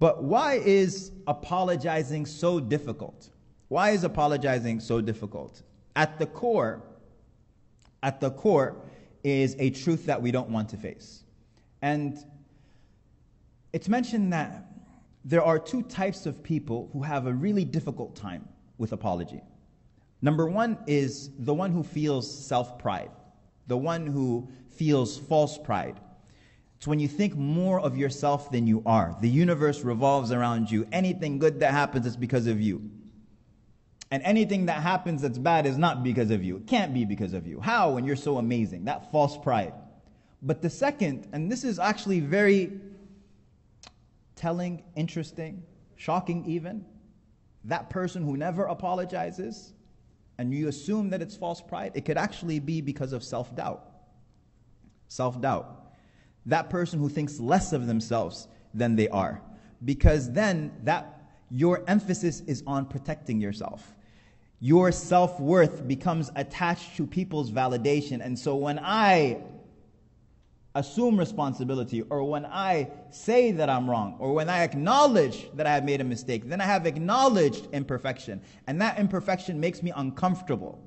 But why is apologizing so difficult? Why is apologizing so difficult? At the core, at the core is a truth that we don't want to face. And it's mentioned that there are two types of people who have a really difficult time with apology. Number one is the one who feels self pride, the one who feels false pride. It's when you think more of yourself than you are. The universe revolves around you. Anything good that happens is because of you. And anything that happens that's bad is not because of you. It can't be because of you. How when you're so amazing? That false pride. But the second, and this is actually very telling, interesting, shocking even, that person who never apologizes and you assume that it's false pride, it could actually be because of self doubt. Self doubt that person who thinks less of themselves than they are. Because then that your emphasis is on protecting yourself. Your self worth becomes attached to people's validation. And so when I assume responsibility, or when I say that I'm wrong, or when I acknowledge that I have made a mistake, then I have acknowledged imperfection. And that imperfection makes me uncomfortable.